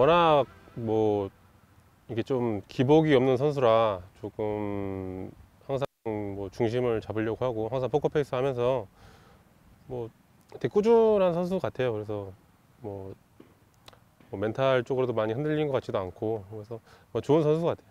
워낙 뭐 이게 좀 기복이 없는 선수라 조금 항상 뭐 중심을 잡으려고 하고 항상 포커페이스 하면서 뭐 되게 꾸준한 선수 같아요. 그래서 뭐, 뭐 멘탈 쪽으로도 많이 흔들린 것 같지도 않고 그래서 뭐 좋은 선수 같아요.